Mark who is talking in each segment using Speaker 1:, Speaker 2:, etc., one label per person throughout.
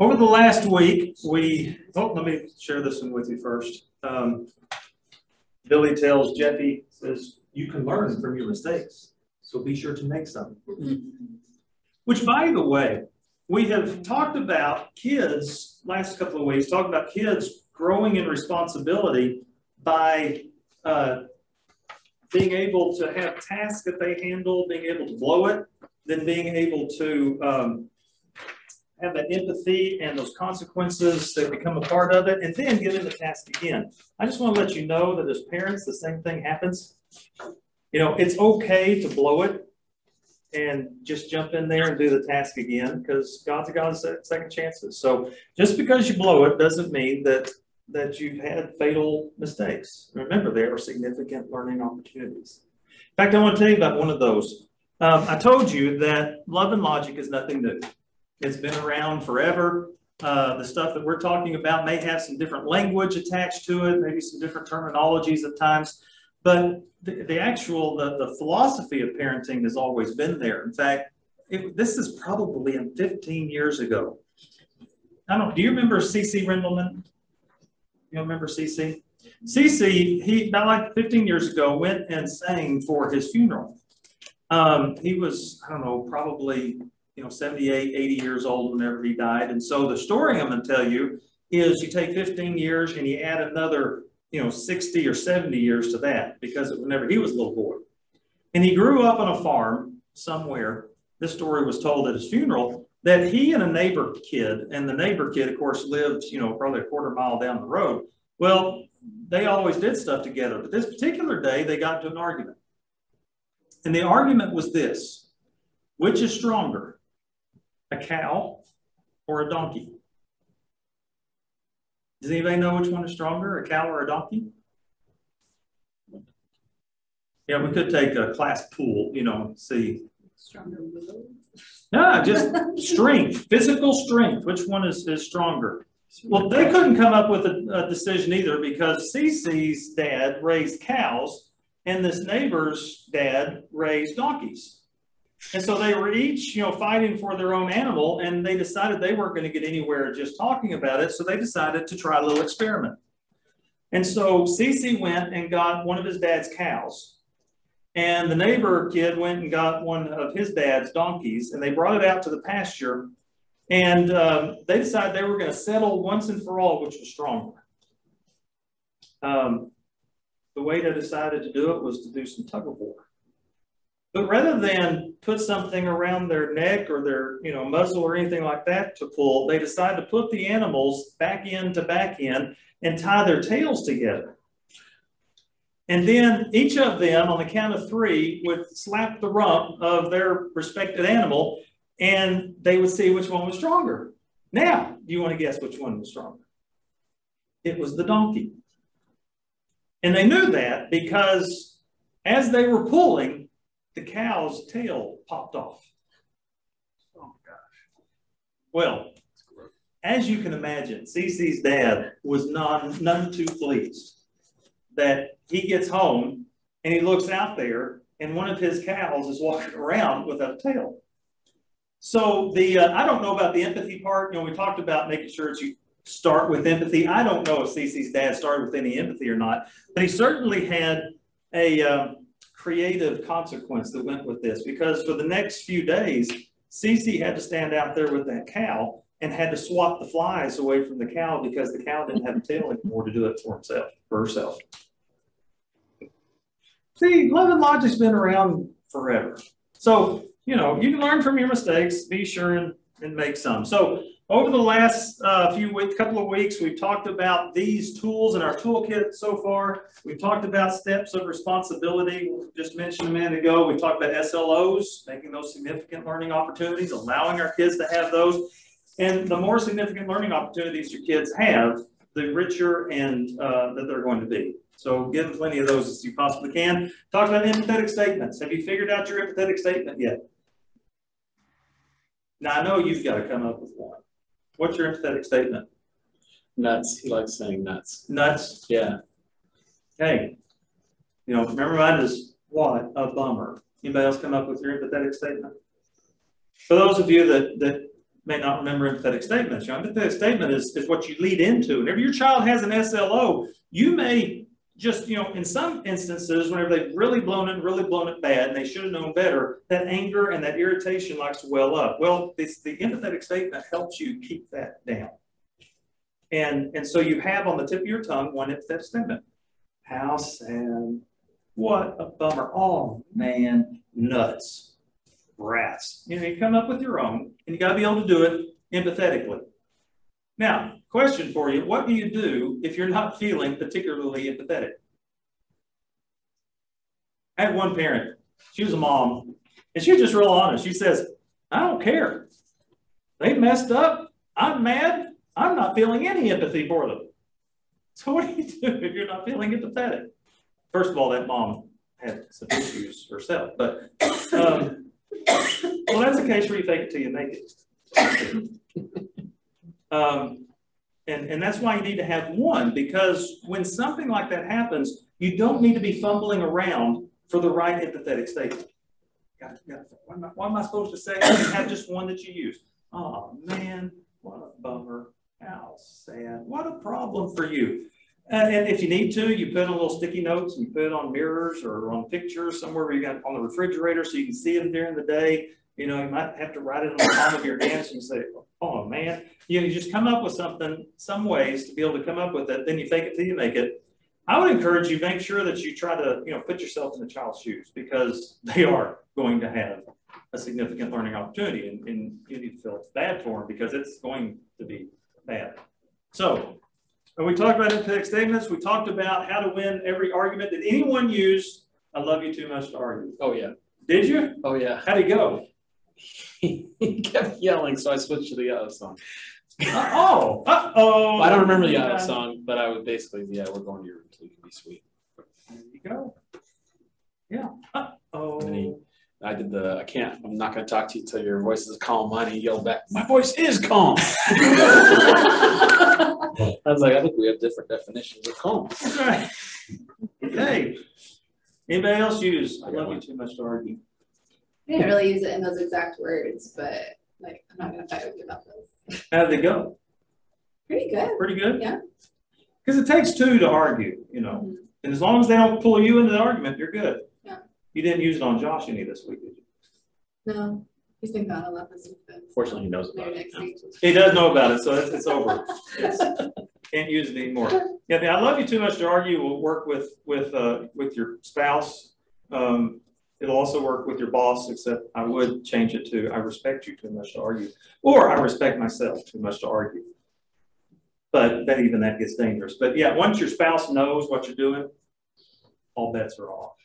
Speaker 1: Over the last week, we, oh, let me share this one with you first. Um, Billy tells Jeffy, says, you can learn from your mistakes, so be sure to make some. Which, by the way, we have talked about kids last couple of weeks, talked about kids growing in responsibility by uh, being able to have tasks that they handle, being able to blow it, then being able to um, have that empathy and those consequences that become a part of it, and then get in the task again. I just want to let you know that as parents, the same thing happens. You know, it's okay to blow it and just jump in there and do the task again because God's a God of second chances. So just because you blow it doesn't mean that that you've had fatal mistakes. Remember, there are significant learning opportunities. In fact, I want to tell you about one of those. Um, I told you that love and logic is nothing new. It's been around forever. Uh, the stuff that we're talking about may have some different language attached to it, maybe some different terminologies at times, but the, the actual, the, the philosophy of parenting has always been there. In fact, it, this is probably in 15 years ago. I don't, do you remember C.C. Rendelman? You remember CC? CC, he about like 15 years ago went and sang for his funeral. Um, he was, I don't know, probably you know, 78, 80 years old whenever he died. And so the story I'm going to tell you is you take 15 years and you add another, you know, 60 or 70 years to that because whenever he was a little boy. And he grew up on a farm somewhere. This story was told at his funeral that he and a neighbor kid, and the neighbor kid, of course, lived, you know, probably a quarter mile down the road. Well, they always did stuff together, but this particular day they got into an argument. And the argument was this which is stronger, a cow, or a donkey? Does anybody know which one is stronger, a cow or a donkey? Yeah, we could take a class pool, you know, see. Stronger will. No, just strength, physical strength. Which one is, is stronger? Well, they couldn't come up with a, a decision either because Cece's dad raised cows and this neighbor's dad raised donkeys. And so they were each, you know, fighting for their own animal, and they decided they weren't going to get anywhere just talking about it. So they decided to try a little experiment. And so Cece went and got one of his dad's cows, and the neighbor kid went and got one of his dad's donkeys, and they brought it out to the pasture. And um, they decided they were going to settle once and for all which was stronger. Um, the way they decided to do it was to do some tug of war. But rather than put something around their neck or their you know muzzle or anything like that to pull, they decide to put the animals back in to back in and tie their tails together. And then each of them, on the count of three, would slap the rump of their respected animal and they would see which one was stronger. Now, do you want to guess which one was stronger? It was the donkey. And they knew that because as they were pulling, the cow's tail popped off. Oh my gosh. Well, as you can imagine, Cece's dad was none, none too pleased that he gets home and he looks out there and one of his cows is walking around without a tail. So the uh, I don't know about the empathy part. You know, we talked about making sure that you start with empathy. I don't know if Cece's dad started with any empathy or not, but he certainly had a um, creative consequence that went with this because for the next few days, Cece had to stand out there with that cow and had to swat the flies away from the cow because the cow didn't have a tail anymore to do it for himself, for herself. See, love and logic's been around forever. So, you know, you can learn from your mistakes, be sure and, and make some. So over the last uh, few weeks, couple of weeks, we've talked about these tools in our toolkit so far. We've talked about steps of responsibility, just mentioned a minute ago. We talked about SLOs, making those significant learning opportunities, allowing our kids to have those. And the more significant learning opportunities your kids have, the richer and uh, that they're going to be. So give them plenty of those as you possibly can. Talk about empathetic statements. Have you figured out your empathetic statement yet? Now I know you've got to come up with one. What's your empathetic statement?
Speaker 2: Nuts. He likes saying nuts.
Speaker 1: Nuts?
Speaker 2: Yeah.
Speaker 1: Hey, you know, remember mine is what? A bummer. Anybody else come up with your empathetic statement? For those of you that, that may not remember empathetic statements. Your empathetic statement is, is what you lead into. Whenever your child has an SLO, you may just, you know, in some instances, whenever they've really blown it, really blown it bad, and they should have known better, that anger and that irritation likes to well up. Well, this, the empathetic statement helps you keep that down. And, and so you have on the tip of your tongue one empathetic statement. How sad. What a bummer. Oh, man, nuts. Rats. You know, you come up with your own, and you got to be able to do it empathetically. Now, question for you what do you do if you're not feeling particularly empathetic? I had one parent, she was a mom, and she was just real honest. She says, I don't care. They messed up. I'm mad. I'm not feeling any empathy for them. So, what do you do if you're not feeling empathetic? First of all, that mom had some issues herself, but um, well, that's the case where you fake it till you make it. Um, and, and that's why you need to have one, because when something like that happens, you don't need to be fumbling around for the right empathetic statement. Got, what, am I, am I supposed to say? You have just one that you use. Oh man, what a bummer. How sad. What a problem for you. And, and if you need to, you put on little sticky notes and you put it on mirrors or on pictures somewhere where you got on the refrigerator so you can see them during the day. You know, you might have to write it on the palm of your hands and say, oh man, you, know, you just come up with something, some ways to be able to come up with it. Then you fake it till you make it. I would encourage you, make sure that you try to, you know, put yourself in the child's shoes because they are going to have a significant learning opportunity and, and you need to feel it's bad for them because it's going to be bad. So when we talked about empathetic statements, we talked about how to win every argument. Did anyone use I love you too much to argue?
Speaker 2: Oh, yeah.
Speaker 1: Did you?
Speaker 2: Oh, yeah.
Speaker 1: How'd it go?
Speaker 2: he kept yelling, so I switched to the other song.
Speaker 1: Uh oh, uh oh.
Speaker 2: I don't remember the other song, but I would basically, yeah, we're going to your room so you can be sweet.
Speaker 1: There you go. Yeah. Uh oh.
Speaker 2: I did the, I can't, I'm not going to talk to you until your voice is calm. Mine, he yelled back, my voice is calm. I was like, I think we have different definitions of calm.
Speaker 1: That's right. Okay. Anybody else use, I love you too much to argue.
Speaker 3: I didn't really use it in those exact words, but like, I'm not gonna fight with you about this.
Speaker 1: How did they go?
Speaker 3: Pretty good.
Speaker 1: Pretty good?
Speaker 3: Yeah.
Speaker 1: Because it takes two to argue, you know.
Speaker 3: Mhm.
Speaker 1: And as long as they don't pull you into the argument, you're good.
Speaker 3: Yeah.
Speaker 1: You didn't use it on Josh any this week, did you?
Speaker 3: No, he's been gone a lot this week.
Speaker 2: Fortunately, he knows about it.
Speaker 3: next week.
Speaker 1: He does know about it, so it's, it's over. It's, can't use it anymore. Yeah, the I love you too much to argue We'll work with, with, uh, with your spouse. Um, it'll also work with your boss, except I would change it to, I respect you too much to argue. Or I respect myself too much to argue. But then even that gets dangerous. But yeah, once your spouse knows what you're doing, all bets are off.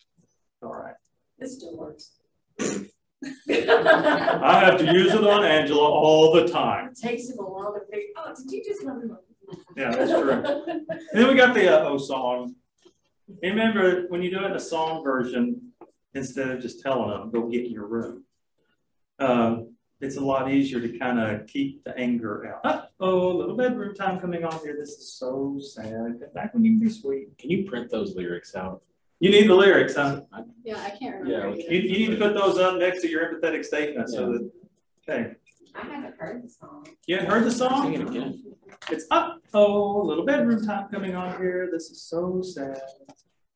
Speaker 1: All right.
Speaker 4: It still works.
Speaker 1: I have to use it on Angela all the time.
Speaker 4: It takes him a while to figure, oh, did you just let him?
Speaker 1: Yeah, that's true. And then we got the uh-oh song. Remember, when you do it in a song version, instead of just telling them, go get in your room, um, it's a lot easier to kind of keep the anger out. Uh-oh, little bedroom time coming on here. This is so sad. Get back when you can be sweet.
Speaker 2: Can you print those lyrics out?
Speaker 1: You need the lyrics, huh?
Speaker 3: Yeah, I can't remember
Speaker 2: we
Speaker 3: either.
Speaker 1: You, you need to put those up next to your empathetic statement so that, okay.
Speaker 4: I haven't heard the song.
Speaker 1: You hadn't heard the song?
Speaker 2: Sing it again.
Speaker 1: It's up. Oh, little bedroom time coming on here. This is so sad.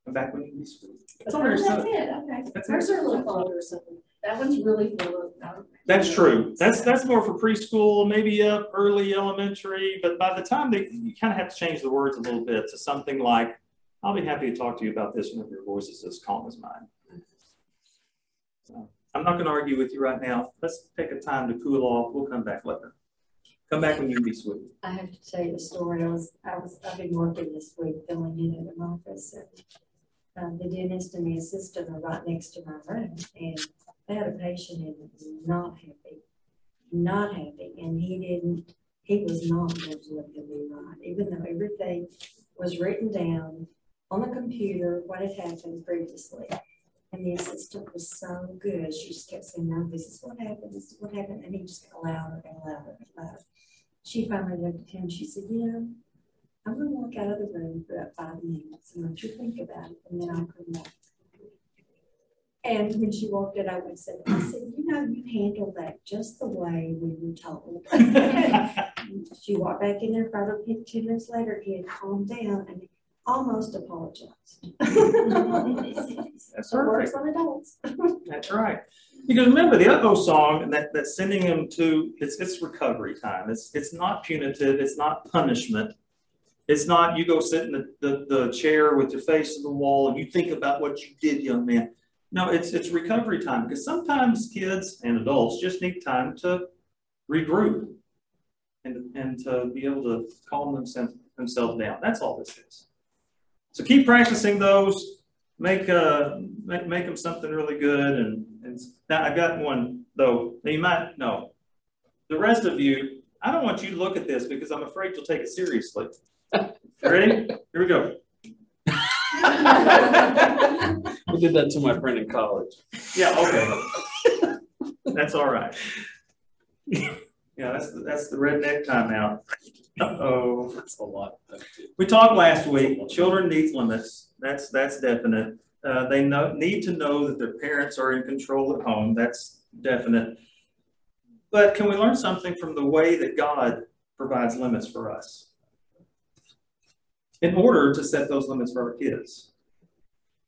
Speaker 1: Come back when you can be sweet. It's
Speaker 4: But
Speaker 1: on your
Speaker 4: That's
Speaker 1: side.
Speaker 4: Oh, it, okay.
Speaker 1: That's
Speaker 4: Hers are a little older or something. That one's really full of.
Speaker 1: That's true. That's, that's more for preschool, maybe up early elementary, but by the time they, you kind of have to change the words a little bit to something like, I'll be happy to talk to you about this whenever your voice is as calm as mine. So, I'm not gonna argue with you right now. Let's take a time to cool off. We'll come back later. Come back when you can be sweet.
Speaker 5: I have to tell you a story. I was, I was, I've been working this week filling in at an office. and, Um, the dentist and the assistant are right next to my room and I had a patient that was not happy, not happy. And he didn't, he was not going to me right, even though everything was written down on the computer, what had happened previously. And the assistant was so good. She just kept saying, no, this is what happened, this is what happened. And he just got louder and louder and louder. She finally looked at him, she said, yeah, I'm gonna walk out of the room for about five minutes and let you think about it, and then I'll come back. And when she walked it over and said, I said, you know, you handled that just the way we were told. She walked back in there, probably two minutes later, he had calmed down and almost apologized.
Speaker 1: That's
Speaker 5: So it
Speaker 1: perfect.
Speaker 5: works on adults.
Speaker 1: That's right. Because remember the uh-oh song that, that's sending them to, it's, it's recovery time. It's, it's not punitive. It's not punishment. It's not you go sit in the, the, the chair with your face to the wall and you think about what you did, young man. No, it's, it's recovery time because sometimes kids and adults just need time to regroup and, and to be able to calm themselves, themselves down. That's all this is. So keep practicing those make uh make, make them something really good and and now I got one though now you might know the rest of you I don't want you to look at this because I'm afraid you'll take it seriously ready here we go
Speaker 2: We did that to my friend in college.
Speaker 1: yeah okay that's all right yeah that's the, that's the redneck timeout uh-oh
Speaker 2: That's a lot.
Speaker 1: We talked last week, children need limits, that's, that's definite. Uh, they know, need to know that their parents are in control at home, that's definite. But can we learn something from the way that God provides limits for us? In order to set those limits for our kids.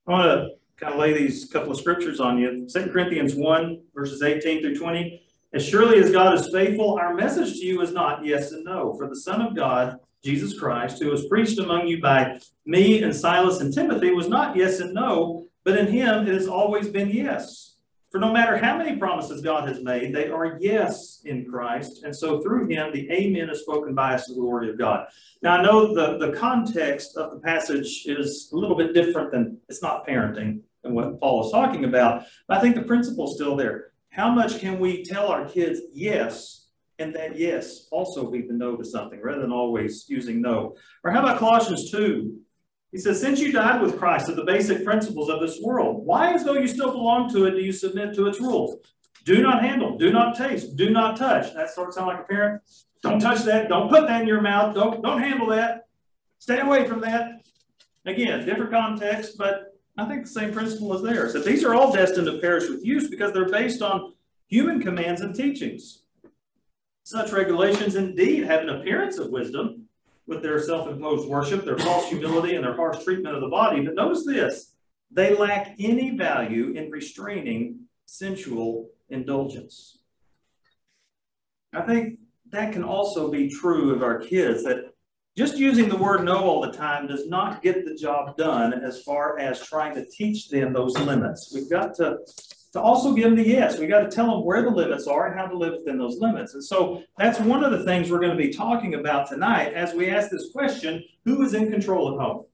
Speaker 1: I want to kind of lay these couple of scriptures on you. Second Corinthians one, verses eighteen through twenty. As surely as God is faithful, our message to you is not yes and no. For the Son of God, Jesus Christ, who was preached among you by me and Silas and Timothy, was not yes and no, but in him it has always been yes. For no matter how many promises God has made, they are yes in Christ. And so through him, the amen is spoken by us to the glory of God. Now, I know the, the context of the passage is a little bit different than it's not parenting and what Paul is talking about, but I think the principle is still there. How much can we tell our kids yes, and that yes also be the no to something rather than always using no? Or how about Colossians 2? He says, Since you died with Christ to the basic principles of this world, why, as though you still belong to it, do you submit to its rules? Do not handle, do not taste, do not touch. That sort of sound like a parent? Don't touch that, don't put that in your mouth, don't, don't handle that. Stay away from that. Again, different context, but I think the same principle is there. So these are all destined to perish with use because they're based on human commands and teachings. Such regulations indeed have an appearance of wisdom with their self-imposed worship, their false humility, and their harsh treatment of the body. But notice this, they lack any value in restraining sensual indulgence. I think that can also be true of our kids, that just using the word no all the time does not get the job done as far as trying to teach them those limits. We've got to, to also give them the yes. We've got to tell them where the limits are and how to live within those limits. And so that's one of the things we're going to be talking about tonight as we ask this question, who is in control at home?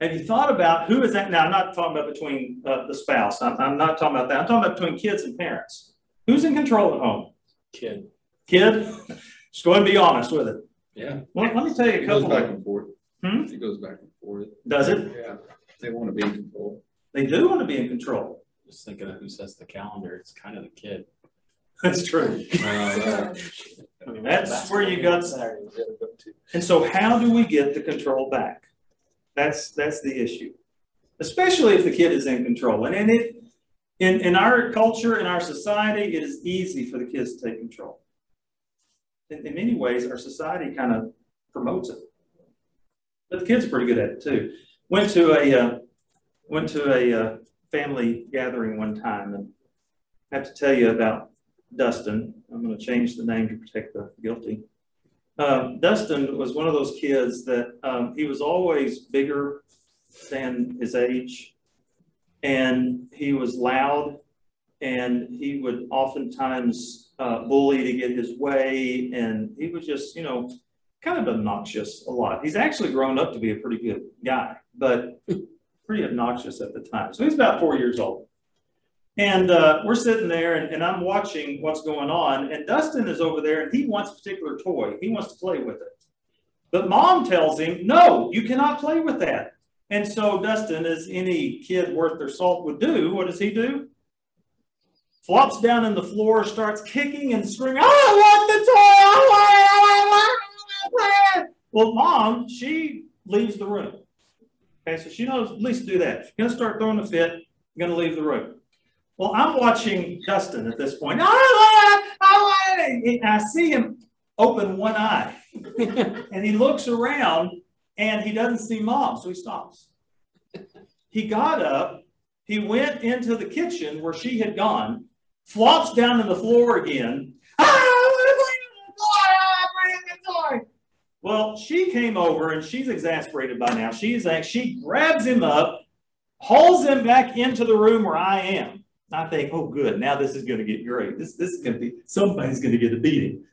Speaker 1: Have you thought about who is that? Now, I'm not talking about between uh, the spouse. I'm, I'm not talking about that. I'm talking about between kids and parents. Who's in control at home?
Speaker 2: Kid.
Speaker 1: Kid? Just go and be honest with it.
Speaker 2: Yeah.
Speaker 1: Well, let me tell you a
Speaker 6: It goes
Speaker 1: couple
Speaker 6: back
Speaker 1: of,
Speaker 6: and forth.
Speaker 1: Hmm?
Speaker 6: It goes back and forth.
Speaker 1: does it?
Speaker 6: Yeah, they want to be in control.
Speaker 1: They do want to be in control.
Speaker 2: Just thinking of who sets the calendar, it's kind of the kid.
Speaker 1: That's true.
Speaker 2: Uh,
Speaker 1: I mean, that's where you got-
Speaker 2: Saturday, gotta go to.
Speaker 1: And so how do we get the control back? That's, that's the issue. Especially if the kid is in control. And in it, in, in our culture, in our society, it is easy for the kids to take control. In, in many ways, our society kind of promotes it. But the kids are pretty good at it too. Went to a, uh, went to a, uh, family gathering one time and I have to tell you about Dustin. I'm gonna change the name to protect the guilty. Um, Dustin was one of those kids that um, he was always bigger than his age, and he was loud, and he would oftentimes uh, bully to get his way, and he was just, you know, kind of obnoxious a lot. He's actually grown up to be a pretty good guy, but pretty obnoxious at the time. So he's about four years old. And uh, we're sitting there and, and I'm watching what's going on. And Dustin is over there and he wants a particular toy. He wants to play with it. But mom tells him, no, you cannot play with that. And so Dustin, as any kid worth their salt would do, what does he do? Flops down in the floor, starts kicking and screaming, I want the toy! I want! I want! I want it! Well, mom, she leaves the room. Okay, so she knows at least do that. If you're gonna start throwing a fit, you're gonna leave the room. Well, I'm watching Dustin at this point. I I want it. I see him open one eye and he looks around and he doesn't see mom, so he stops. He got up, he went into the kitchen where she had gone, flops down to the floor again. "Ah, I wanna play with the toy, I wanna play with the toy." Well, she came over and she's exasperated by now. She's like, she grabs him up, hauls him back into the room where I am. I think, oh, good, now this is going to get great. This, this is going to be, somebody's going to get a beating.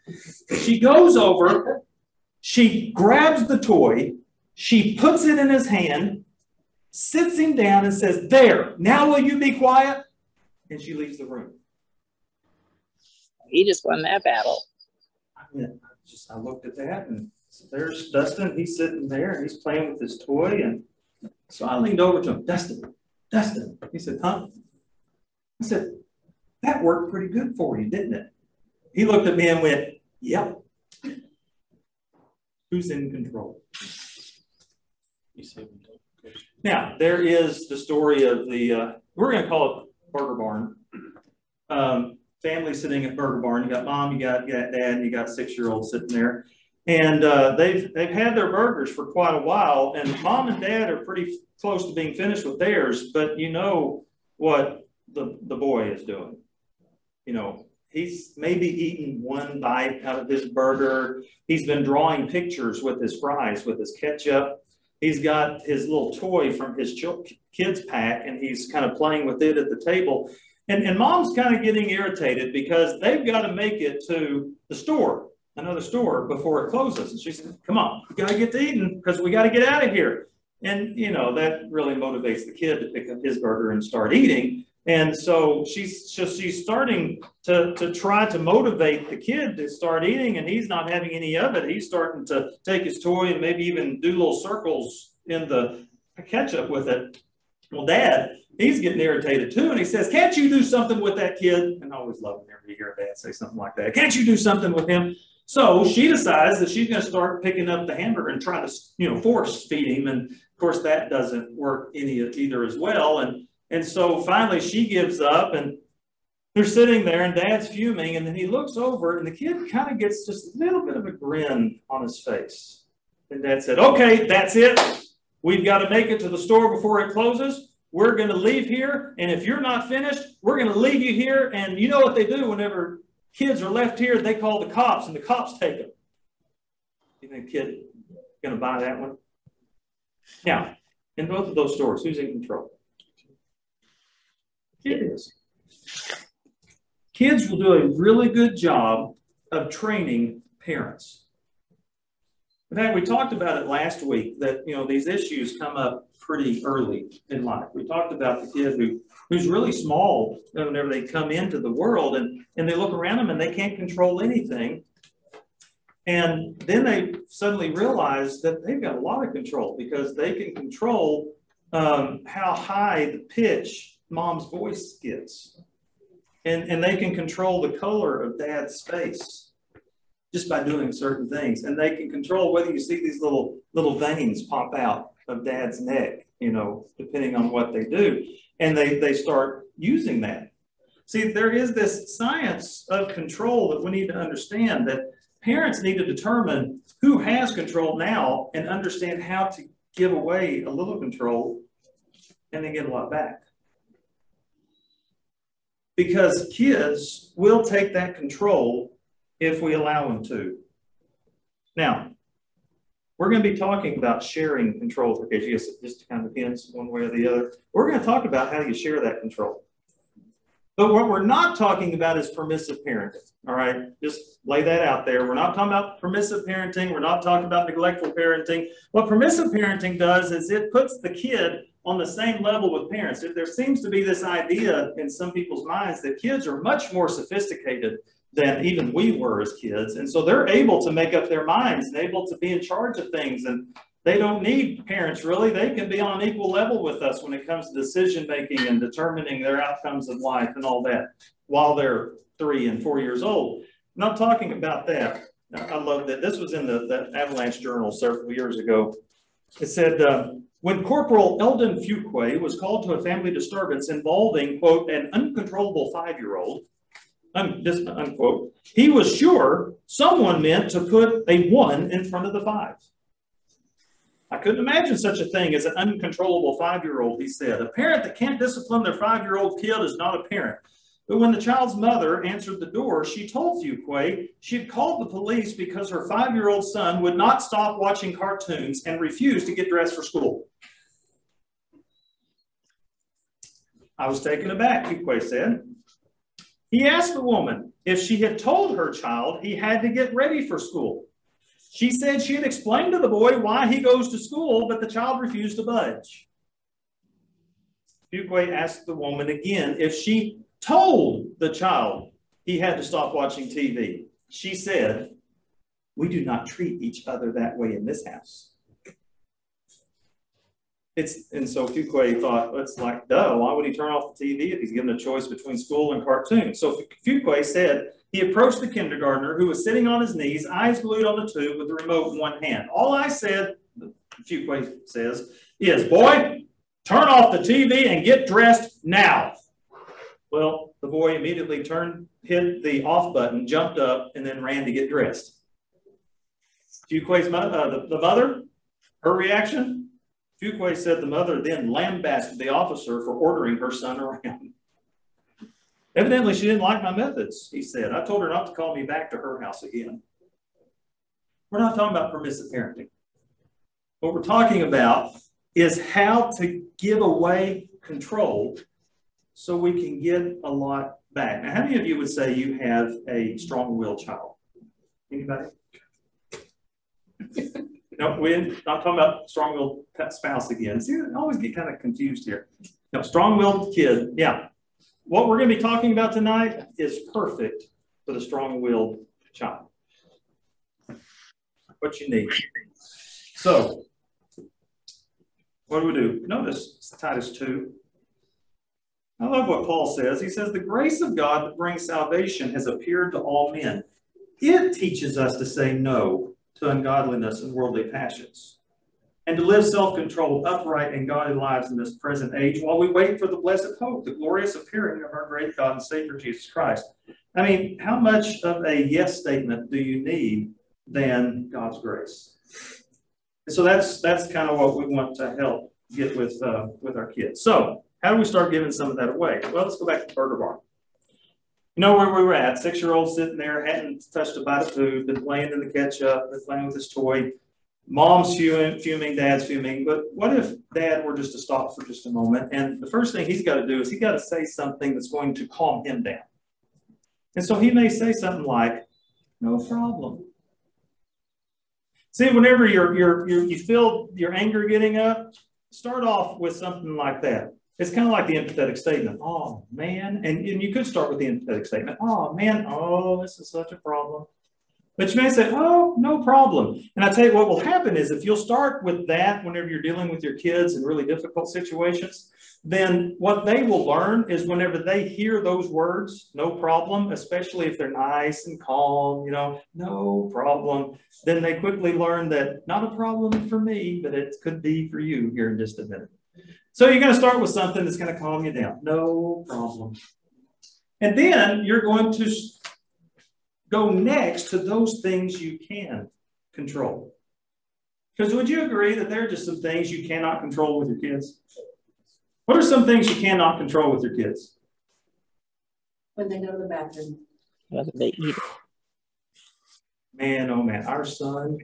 Speaker 1: She goes over, she grabs the toy, she puts it in his hand, sits him down and says, There, now will you be quiet? And she leaves the room.
Speaker 7: He just won that battle.
Speaker 1: I mean, I just, I looked at that and there's Dustin, he's sitting there and he's playing with his toy and so I leaned over to him, Dustin, Dustin. He said, huh? I said, that worked pretty good for you, didn't it? He looked at me and went, yep. Who's in control? Now, there is the story of the, uh, we're gonna call it Burger Barn. Um, family sitting at Burger Barn, you got mom, you got, you got dad, and you got six-year-old sitting there. And, uh, they've, they've had their burgers for quite a while, and mom and dad are pretty close to being finished with theirs, but you know what the, the boy is doing. You know, he's maybe eaten one bite out of his burger. He's been drawing pictures with his fries, with his ketchup. He's got his little toy from his kids pack and he's kind of playing with it at the table. And, and mom's kind of getting irritated because they've got to make it to the store, another store before it closes. And she said, come on, we got to get to eating because we got to get out of here. And, you know, that really motivates the kid to pick up his burger and start eating. And so she's just, she's starting to, to try to motivate the kid to start eating and he's not having any of it. He's starting to take his toy and maybe even do little circles in the ketchup with it. Well, dad, he's getting irritated too. And he says, can't you do something with that kid? And I always love whenever you hear dad say something like that. Can't you do something with him? So she decides that she's going to start picking up the hamburger and try to, you know, force feed him. And of course, that doesn't work any either as well. And and so finally she gives up and they're sitting there and dad's fuming. And then he looks over and the kid kind of gets just a little bit of a grin on his face. And dad said, okay, that's it. We've got to make it to the store before it closes. We're going to leave here. And if you're not finished, we're going to leave you here. And you know what they do whenever kids are left here? They call the cops and the cops take them. You think kid going to buy that one? Now, in both of those stores, who's in control? Kid is. Kids will do a really good job of training parents. In fact, we talked about it last week that, you know, these issues come up pretty early in life. We talked about the kid who, who's really small whenever they come into the world and, and they look around them and they can't control anything. And then they suddenly realize that they've got a lot of control because they can control um, how high the pitch mom's voice gets. And, and they can control the color of dad's face just by doing certain things. And they can control whether you see these little little veins pop out of dad's neck, you know, depending on what they do. And they, they start using that. See, there is this science of control that we need to understand that parents need to determine who has control now and understand how to give away a little control and then get a lot back. Because kids will take that control if we allow them to. Now, we're going to be talking about sharing control for kids. Yes, it just kind of depends one way or the other. We're going to talk about how you share that control. But what we're not talking about is permissive parenting. All right, just lay that out there. We're not talking about permissive parenting. We're not talking about neglectful parenting. What permissive parenting does is it puts the kid on the same level with parents. There seems to be this idea in some people's minds that kids are much more sophisticated than even we were as kids. And so they're able to make up their minds and able to be in charge of things. And they don't need parents really. They can be on an equal level with us when it comes to decision making and determining their outcomes of life and all that while they're three and four years old. Not talking about that. I love that. This was in the, the Avalanche Journal several years ago. It said, uh, When Corporal Eldon Fuquay was called to a family disturbance involving, quote, an uncontrollable five-year-old, un- this- unquote, he was sure someone meant to put a one in front of the five. I couldn't imagine such a thing as an uncontrollable five-year-old, he said. A parent that can't discipline their five-year-old kid is not a parent. But when the child's mother answered the door, she told Fuquay she had called the police because her five-year-old son would not stop watching cartoons and refused to get dressed for school. I was taken aback, Fuquay said. He asked the woman if she had told her child he had to get ready for school. She said she had explained to the boy why he goes to school, but the child refused to budge. Fuquay asked the woman again if she told the child he had to stop watching TV. She said, We do not treat each other that way in this house. It's, and so Fuquay thought, it's like, duh, why would he turn off the TV if he's given a choice between school and cartoons? So Fuquay said he approached the kindergartner who was sitting on his knees, eyes glued on the tube with the remote in one hand. All I said, Fuquay says, is, boy, turn off the TV and get dressed now. Well, the boy immediately turned, hit the off button, jumped up, and then ran to get dressed. Fuquay's mo- uh, the, the mother, her reaction? Fuquay said the mother then lambasted the officer for ordering her son around. Evidently, she didn't like my methods, he said. I told her not to call me back to her house again. We're not talking about permissive parenting. What we're talking about is how to give away control so we can get a lot back. Now, how many of you would say you have a strong-willed child? Anybody? No, we're not talking about strong-willed spouse again. See, I always get kind of confused here. No, strong-willed kid, yeah. What we're going to be talking about tonight is perfect for the strong-willed child. What you need. So, what do we do? Notice Titus 2. I love what Paul says. He says, The grace of God that brings salvation has appeared to all men. It teaches us to say no to ungodliness and worldly passions, and to live self controlled, upright, and godly lives in this present age while we wait for the blessed hope, the glorious appearing of our great God and Savior Jesus Christ. I mean, how much of a yes statement do you need than God's grace? So that's that's kind of what we want to help get with uh, with our kids. So how do we start giving some of that away? Well, let's go back to Burger Barn. You know where we were at, six-year-old sitting there, hadn't touched a bite of food, been playing in the ketchup, been playing with his toy. Mom's fuming, fuming, dad's fuming, but what if dad were just to stop for just a moment? And the first thing he's got to do is he got to say something that's going to calm him down. And so he may say something like, no problem. See, whenever you're, you're, you're, you feel your anger getting up, start off with something like that. It's kind of like the empathetic statement. Oh, man. And, and you could start with the empathetic statement. Oh, man. Oh, this is such a problem. But you may say, oh, no problem. And I tell you what will happen is if you'll start with that whenever you're dealing with your kids in really difficult situations, then what they will learn is whenever they hear those words, no problem, especially if they're nice and calm, you know, no problem, then they quickly learn that not a problem for me, but it could be for you here in just a minute. So you're going to start with something that's going to calm you down. No problem. And then you're going to go next to those things you can control. Because would you agree that there are just some things you cannot control with your kids? What are some things you cannot control with your kids?
Speaker 4: When they go to the bathroom.
Speaker 7: Whether they eat.
Speaker 1: Man, oh man, our son,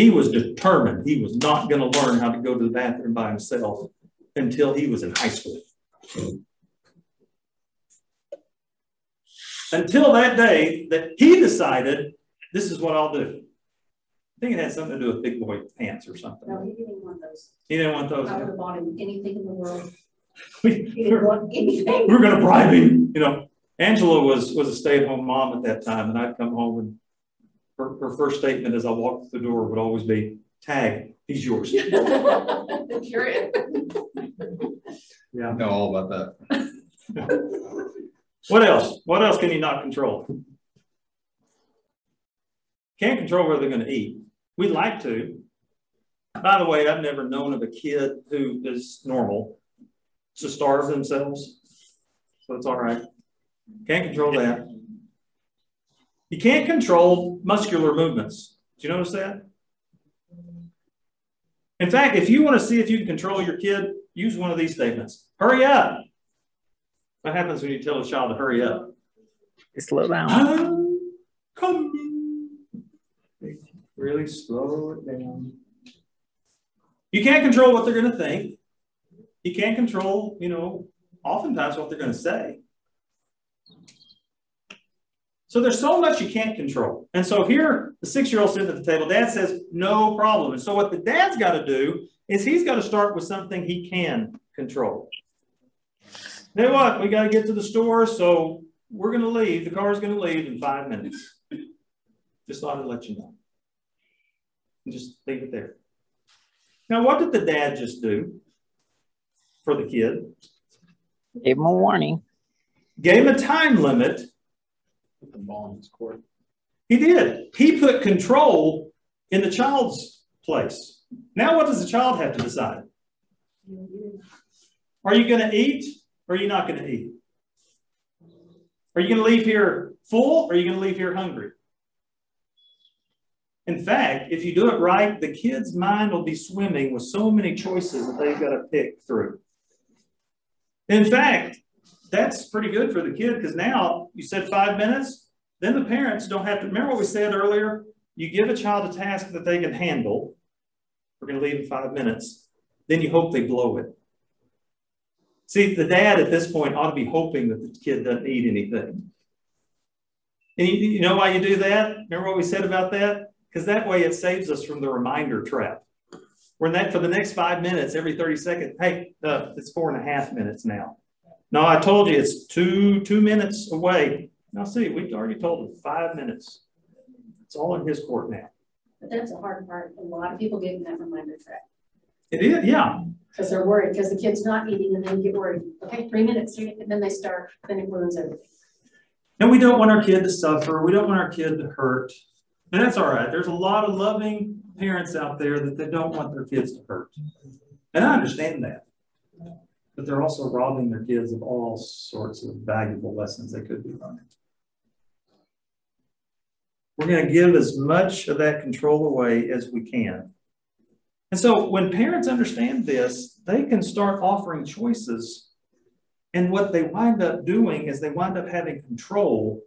Speaker 1: he was determined he was not going to learn how to go to the bathroom by himself until he was in high school. Until that day that he decided, this is what I'll do. I think it had something to do with big boy pants or something.
Speaker 4: No, he didn't want those.
Speaker 1: He didn't want those.
Speaker 4: I would have bought him anything in the world.
Speaker 1: We,
Speaker 4: He didn't want anything.
Speaker 1: we were going to bribe him, you know. Angela was was a stay at home mom at that time, and I'd come home and her, her first statement as I walked through the door would always be, "Tag, he's yours."
Speaker 3: You're in.
Speaker 1: Yeah.
Speaker 6: I know all about that.
Speaker 1: What else? What else can you not control? Can't control where they're going to eat. We'd like to, By the way, I've never known of a kid who is normal to starve themselves. So it's all right. Can't control that. You can't control muscular movements. Do you notice that? In fact, if you want to see if you can control your kid, use one of these statements. Hurry up. What happens when you tell a child to hurry up?
Speaker 7: Slow down.
Speaker 1: I'm coming. Really slow it down. You can't control what they're going to think. You can't control, you know, oftentimes what they're going to say. So there's so much you can't control. And so here, the six-year-old sitting at the table, dad says, no problem. And so what the dad's got to do is he's got to start with something he can control. You know what? We got to get to the store, so we're going to leave. The car's going to leave in five minutes. Just thought I'd let you know. And just leave it there. Now, what did the dad just do for the kid?
Speaker 7: Gave him a warning.
Speaker 1: Gave him a time limit.
Speaker 2: Put the ball in his court.
Speaker 1: He did. He put control in the child's place. Now, what does the child have to decide? Are you going to eat or are you not going to eat? Are you going to leave here full or are you going to leave here hungry? In fact, if you do it right, the kid's mind will be swimming with so many choices that they've got to pick through. In fact, that's pretty good for the kid because now you said five minutes, then the parents don't have to remember what we said earlier. You give a child a task that they can handle. We're going to leave in five minutes. Then you hope they blow it. See, the dad at this point ought to be hoping that the kid doesn't eat anything. And you, you know why you do that? Remember what we said about that? Because that way it saves us from the reminder trap. We're in that for the next five minutes, every 30 seconds, hey, uh, it's four and a half minutes now. No, I told you it's two two minutes away. Now see, we already told him five minutes. It's all in his court now.
Speaker 4: But that's the hard part. A lot of people get in that reminder trap.
Speaker 1: It is, yeah.
Speaker 4: Because they're worried, because the kid's not eating and then get worried. Okay, three minutes, three, and then they start, then it ruins everything.
Speaker 1: And we don't want our kid to suffer. We don't want our kid to hurt. And that's all right. There's a lot of loving parents out there that they don't want their kids to hurt. And I understand that. But they're also robbing their kids of all sorts of valuable lessons they could be learning. We're going to give as much of that control away as we can. And so when parents understand this, they can start offering choices. And what they wind up doing is they wind up having control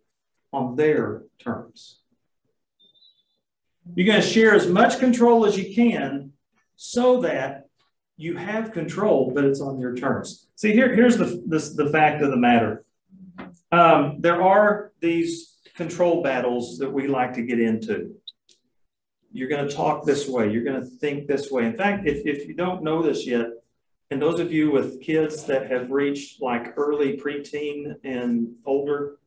Speaker 1: on their terms. You're going to share as much control as you can so that you have control, but it's on your terms. See, here, here's the, the, the fact of the matter. Um, there are these control battles that we like to get into. You're going to talk this way. You're going to think this way. In fact, if, if you don't know this yet, and those of you with kids that have reached like early preteen and older,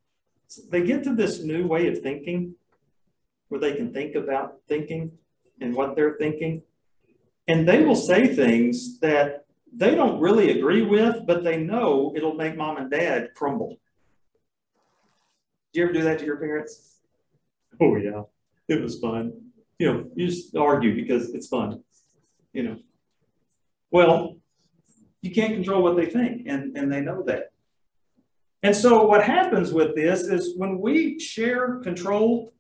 Speaker 1: they get to this new way of thinking where they can think about thinking and what they're thinking. And they will say things that they don't really agree with, but they know it'll make mom and dad crumble. Do you ever do that to your parents? Oh, yeah, it was fun. You know, you just argue because it's fun, you know. Well, you can't control what they think, and, and they know that. And so, what happens with this is when we share control,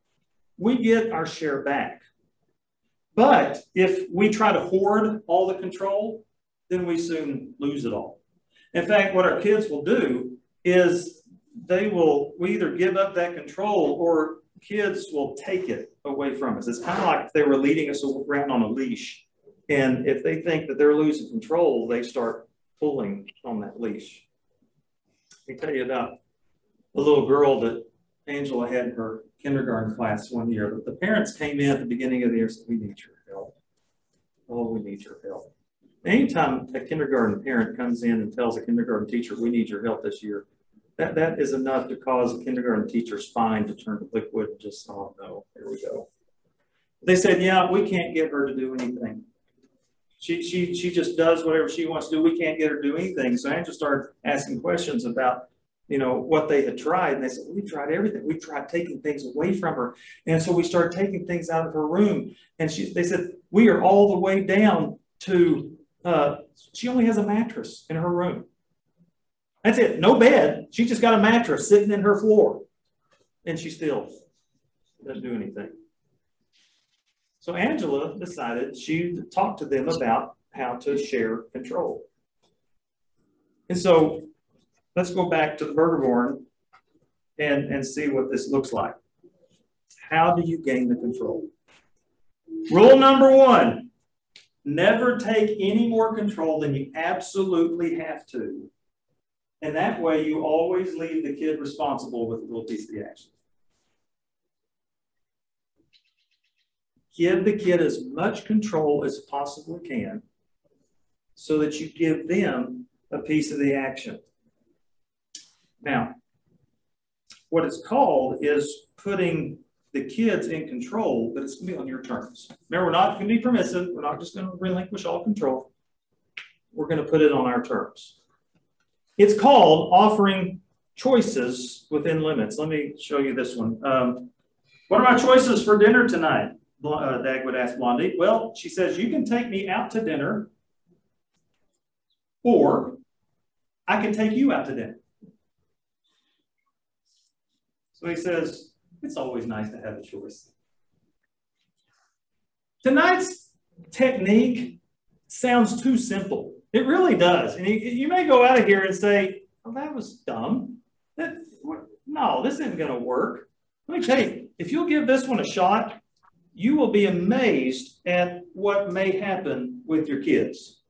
Speaker 1: we get our share back. But if we try to hoard all the control, then we soon lose it all. In fact, what our kids will do is they will we either give up that control or kids will take it away from us. It's kind of like if they were leading us around on a leash. And if they think that they're losing control, they start pulling on that leash. Let me tell you about a little girl that Angela had in her kindergarten class one year. But the parents came in at the beginning of the year and said, We need your help. Oh, we need your help. Anytime a kindergarten parent comes in and tells a kindergarten teacher, We need your help this year, that, that is enough to cause a kindergarten teacher's spine to turn to liquid and just, oh no, here we go. They said, Yeah, we can't get her to do anything. She, she, she just does whatever she wants to do. We can't get her to do anything. So Angela started asking questions about you know, what they had tried, and they said, we tried everything, we tried taking things away from her. And so we started taking things out of her room, and she, they said, we are all the way down to, uh, she only has a mattress in her room. That's it, no bed, she just got a mattress sitting in her floor, and she still doesn't do anything. So Angela decided she talked to them about how to share control. And so let's go back to the barn and, and see what this looks like. How do you gain the control? Rule number one, never take any more control than you absolutely have to. And that way you always leave the kid responsible with a little piece of the action. Give the kid as much control as possibly can so that you give them a piece of the action. Now, what it's called is putting the kids in control, but it's gonna be on your terms. Remember, we're not gonna be permissive, we're not just gonna relinquish all control. We're gonna put it on our terms. It's called offering choices within limits. Let me show you this one. Um, what are my choices for dinner tonight? Uh, Dagwood ask Blondie. Well, she says, you can take me out to dinner or I can take you out to dinner. So he says, it's always nice to have a choice. Tonight's technique sounds too simple. It really does. And you, you may go out of here and say, well, that was dumb. That, no, this isn't going to work. Let me tell you, if you'll give this one a shot, you will be amazed at what may happen with your kids.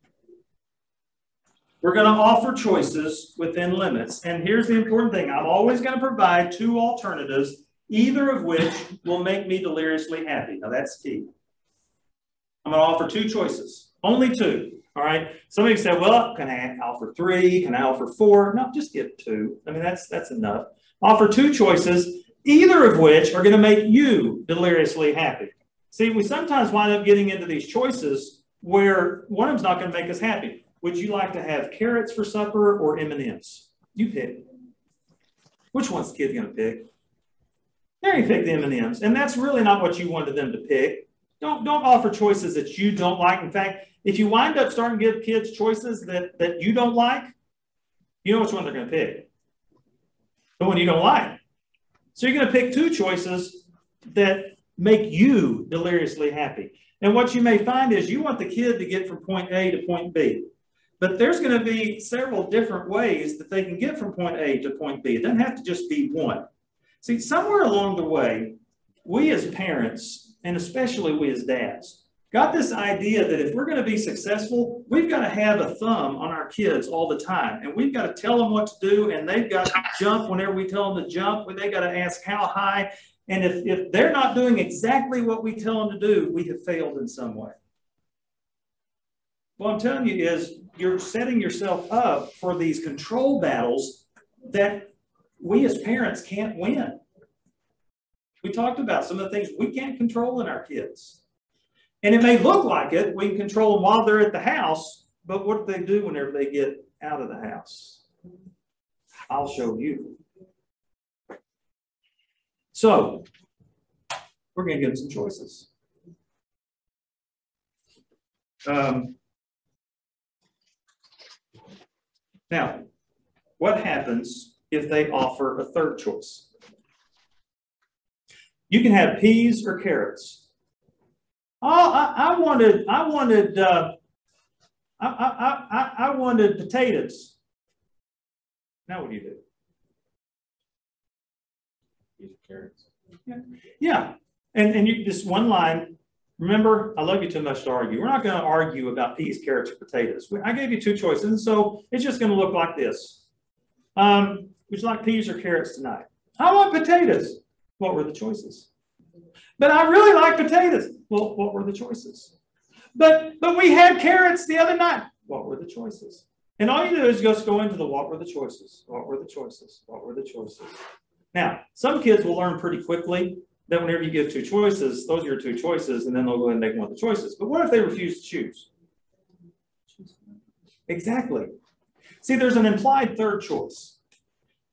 Speaker 1: We're going to offer choices within limits. And here's the important thing I'm always going to provide two alternatives, either of which will make me deliriously happy. Now, that's key. I'm going to offer two choices, only two. All right. Somebody said, well, can I offer three? Can I offer four? No, just give two. I mean, that's that's enough. Offer two choices, either of which are going to make you deliriously happy. See, we sometimes wind up getting into these choices where one of them's not going to make us happy. Would you like to have carrots for supper or M&Ms? You pick. Which one's the kid going to pick? They're going the M&Ms, and that's really not what you wanted them to pick. Don't don't offer choices that you don't like. In fact, if you wind up starting to give kids choices that that you don't like, you know which one they're going to pick. The one you don't like. So you're going to pick two choices that make you deliriously happy. And what you may find is you want the kid to get from point A to point B. But there's going to be several different ways that they can get from point A to point B. It doesn't have to just be one. See, somewhere along the way, we as parents, and especially we as dads, got this idea that if we're going to be successful, we've got to have a thumb on our kids all the time. And we've got to tell them what to do, and they've got to jump whenever we tell them to jump. they've got to ask how high. And if, if they're not doing exactly what we tell them to do, we have failed in some way. What I'm telling you is you're setting yourself up for these control battles that we as parents can't win. We talked about some of the things we can't control in our kids. And it may look like it, we can control them while they're at the house, but what do they do whenever they get out of the house? I'll show you. So, we're going to give them some choices. Um, now, what happens if they offer a third choice? You can have peas or carrots. Oh, I, I wanted, I wanted, uh, I, I, I, I wanted potatoes. Now what do you do?
Speaker 6: Peas or Carrots.
Speaker 1: Yeah, and, and you, just one line, remember, I love you too much to argue. We're not gonna argue about peas, carrots, or potatoes. I gave you two choices, and so it's just gonna look like this. Um, would you like peas or carrots tonight? I want potatoes. What were the choices? But I really like potatoes. Well, what were the choices? But but we had carrots the other night. What were the choices? And all you do is just go into the what were the choices? What were the choices? What were the choices? Now, some kids will learn pretty quickly that whenever you give two choices, those are your two choices, and then they'll go ahead and make one of the choices. But what if they refuse to choose? Exactly. See, there's an implied third choice.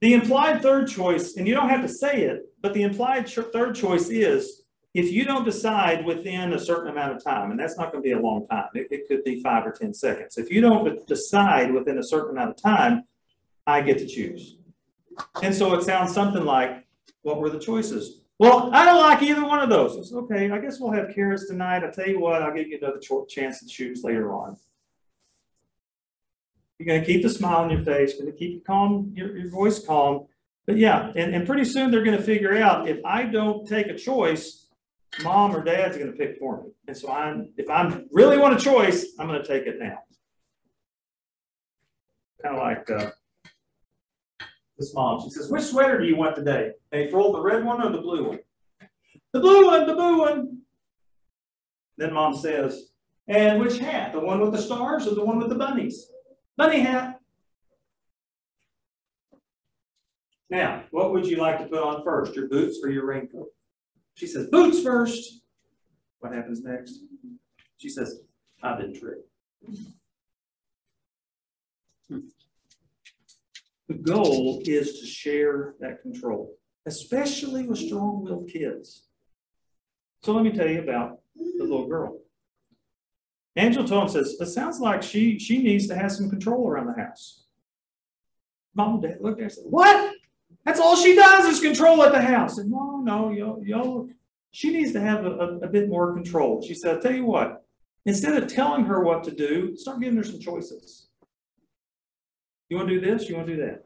Speaker 1: The implied third choice, and you don't have to say it, but the implied third choice is if you don't decide within a certain amount of time, and that's not gonna be a long time, it, it could be five or ten seconds. If you don't decide within a certain amount of time, I get to choose. And so it sounds something like, what were the choices? Well, I don't like either one of those. Okay, I guess we'll have carrots tonight. I'll tell you what, I'll give you another chance to choose later on. You're gonna keep the smile on your face, gonna keep calm, your, your voice calm. But yeah, and, and pretty soon they're gonna figure out if I don't take a choice, mom or dad's gonna pick for me. And so I'm, if I'm really want a choice, I'm gonna take it now. Kind of like, uh, this mom, she says, which sweater do you want today? April, the red one or the blue one? The blue one, the blue one. Then mom says, and which hat? The one with the stars or the one with the bunnies? Bunny hat. Now, what would you like to put on first, your boots or your raincoat? She says, boots first. What happens next? She says, I've been tricked. The goal is to share that control, especially with strong-willed kids. So let me tell you about the little girl. Angela him, says, it sounds like she, she needs to have some control around the house. Mom and dad looked at her and said, what? That's all she does is control at the house. And no, no, y'all, y'all, she needs to have a, a, a bit more control. She said, I'll tell you what, instead of telling her what to do, start giving her some choices. You want to do this? You want to do that?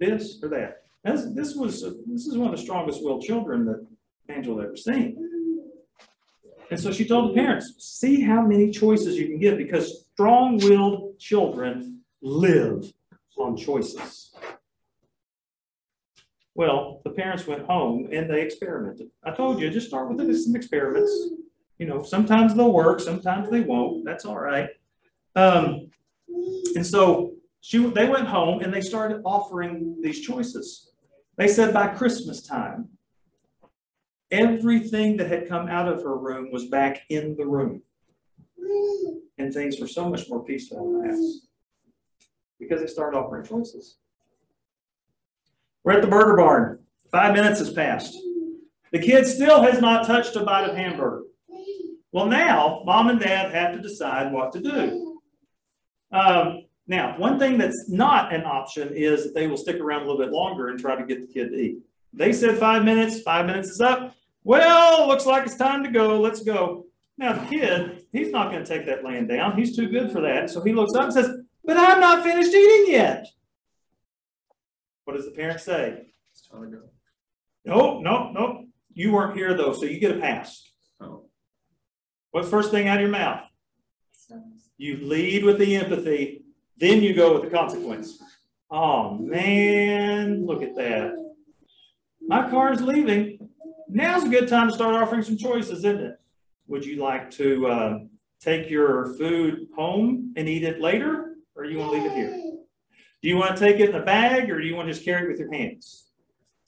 Speaker 1: This or that? This, this was, this is one of the strongest willed children that Angela ever seen. And so she told the parents, see how many choices you can give because strong willed children live on choices. Well, the parents went home and they experimented. I told you, just start with some experiments. You know, sometimes they'll work, sometimes they won't. That's all right. Um, and so she, they went home and they started offering these choices. They said by Christmas time, everything that had come out of her room was back in the room. And things were so much more peaceful in the house because they started offering choices. We're at the burger barn. Five minutes has passed. The kid still has not touched a bite of hamburger. Well, now mom and dad have to decide what to do. Um, now, one thing that's not an option is that they will stick around a little bit longer and try to get the kid to eat. They said five minutes, five minutes is up. Well, looks like it's time to go. Let's go. Now, the kid, he's not going to take that laying down. He's too good for that. So he looks up and says, But I'm not finished eating yet. What does the parent say?
Speaker 6: It's time to go.
Speaker 1: No, no, no. You weren't here though, so you get a pass.
Speaker 6: Oh.
Speaker 1: What's first thing out of your mouth? You lead with the empathy, then you go with the consequence. Oh man, look at that. My car's leaving. Now's a good time to start offering some choices, isn't it? Would you like to uh, take your food home and eat it later, or you want to leave it here? Do you want to take it in a bag, or do you want to just carry it with your hands?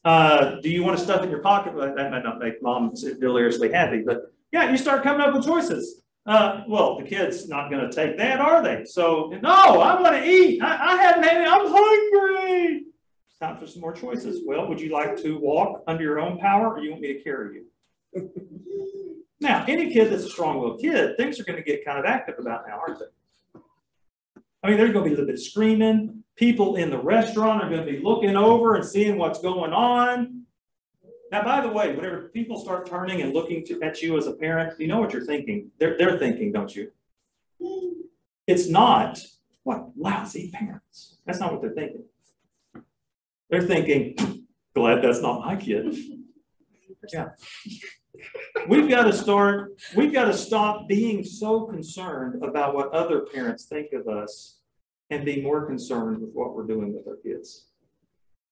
Speaker 1: Uh, do you want to stuff it in your pocket? Well, that might not make mom deliriously happy, but yeah, you start coming up with choices. Uh, well, the kid's not going to take that, are they? So, no, I want to eat. I, I haven't had it. I'm hungry. It's time for some more choices. Well, would you like to walk under your own power, or you want me to carry you? now, any kid that's a strong-willed kid, things are going to get kind of active about now, aren't they? I mean, there's going to be a little bit of screaming. People in the restaurant are going to be looking over and seeing what's going on. Now, by the way, whenever people start turning and looking to, at you as a parent, you know what you're thinking. They're, they're thinking, don't you? It's not, what lousy parents. That's not what they're thinking. They're thinking, glad that's not my kid. Yeah. We've got to start, we've got to stop being so concerned about what other parents think of us and be more concerned with what we're doing with our kids,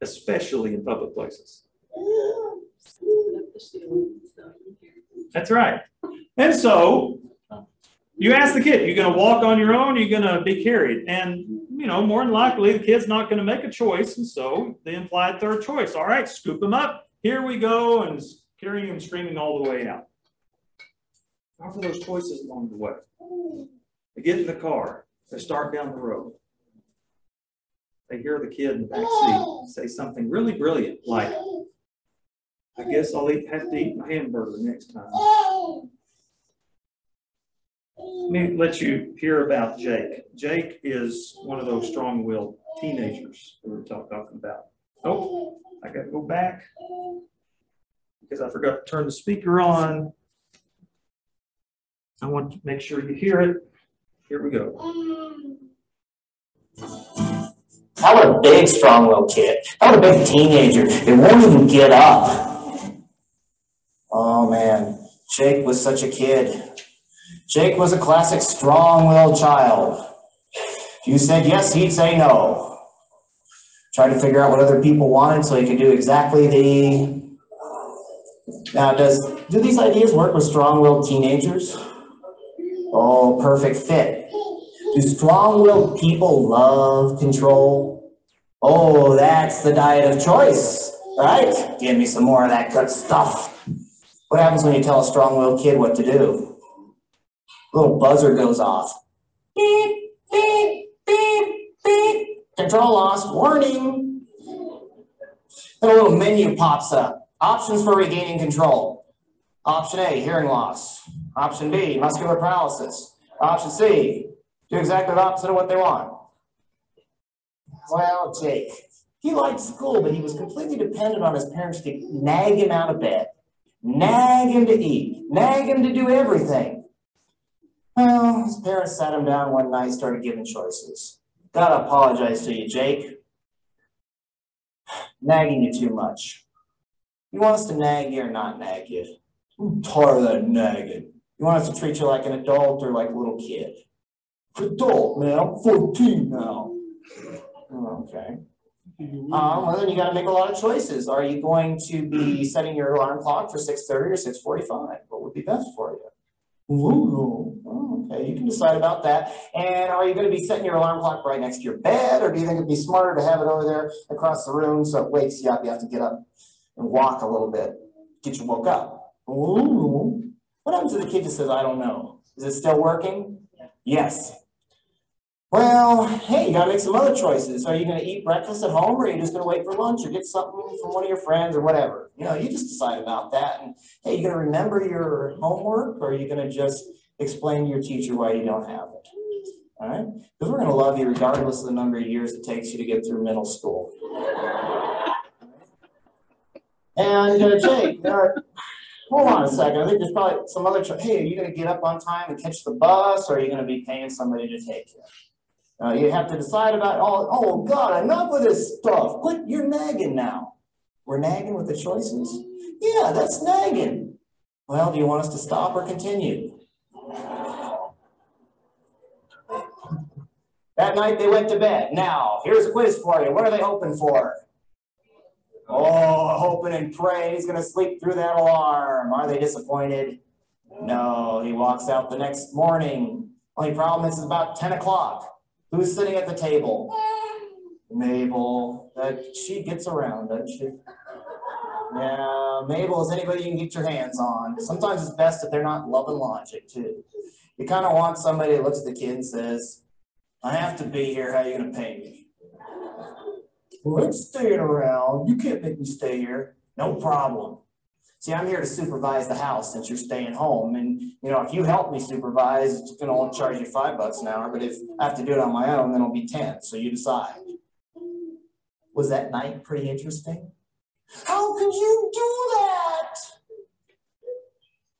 Speaker 1: especially in public places. That's right. And so you ask the kid, you gonna walk on your own, you gonna be carried? And, you know, more than likely, the kid's not gonna make a choice, and so the implied third choice, all right, scoop him up, here we go, and carrying him screaming all the way out. Offer those choices along the way. They get in the car, they start down the road. they hear the kid in the back seat say something really brilliant, like, I guess I'll eat, have to eat my hamburger next time. Let me let you hear about Jake. Jake is one of those strong-willed teenagers that we we're talking about. Oh, I gotta go back because I forgot to turn the speaker on. I want to make sure you hear it. Here we go.
Speaker 8: I was a big, strong-willed kid. I was a big teenager. It won't even get up. Oh man, Jake was such a kid. Jake was a classic strong-willed child. If you said yes, he'd say no. Tried to figure out what other people wanted so he could do exactly the. Now, does do these ideas work with strong-willed teenagers? Oh, perfect fit. Do strong-willed people love control? Oh, that's the diet of choice, right? Give me some more of that good stuff. What happens when you tell a strong-willed kid what to do? Little buzzer goes off. Beep, beep, beep, beep. Control lost, warning. Then a little menu pops up. Options for regaining control. Option A, hearing loss. Option B, muscular paralysis. Option C, do exactly the opposite of what they want. Well, Jake, he liked school, but he was completely dependent on his parents to nag him out of bed, nag him to eat, nag him to do everything. Well, his parents sat him down one night, started giving choices. Gotta apologize to you, Jake. Nagging you too much. You want us to nag you or not nag you? I'm tired of that nagging. You want us to treat you like an adult or like a little kid? Adult, man, I'm 14 now. Okay. Um, well, then you gotta make a lot of choices. Are you going to be setting your alarm clock for six thirty or six forty-five? What would be best for you? Ooh, oh, okay, you can decide about that. And are you gonna be setting your alarm clock right next to your bed, or do you think it'd be smarter to have it over there across the room so it wakes you up? You have to get up and walk a little bit, get you woke up. Ooh, what happens to the kid that says, I don't know? Is it still working? Yes. Well, hey, you gotta make some other choices. Are you gonna eat breakfast at home or are you just gonna wait for lunch or get something from one of your friends or whatever? You know, you just decide about that. And hey, you gonna remember your homework or are you gonna just explain to your teacher why you don't have it? All right? Because we're gonna love you regardless of the number of years it takes you to get through middle school. And uh, Jake, uh, hold on a second. I think there's probably some other. Hey, are you going to get up on time and catch the bus, or are you going to be paying somebody to take you? Uh, you have to decide about. Oh, oh God, enough with this stuff. Quit. You're nagging now. We're nagging with the choices. Yeah, that's nagging. Well, do you want us to stop or continue? That night they went to bed. Now, here's a quiz for you. What are they hoping for? Oh, hoping and praying he's going to sleep through that alarm. Are they disappointed? No, he walks out the next morning. Only problem is it's about 10 o'clock. Who's sitting at the table? Mabel. That she gets around, doesn't she? Yeah, Mabel is anybody you can get your hands on. Sometimes it's best if they're not Love and Logic, too. You kind of want somebody that looks at the kid and says, I have to be here. How are you going to pay me? Well, I'm staying around. You can't make me stay here. No problem. See, I'm here to supervise the house since you're staying home. And, you know, if you help me supervise, it's going to only charge you five bucks an hour. But if I have to do it on my own, then it'll be 10. So you decide. Was that night pretty interesting? How could you do that?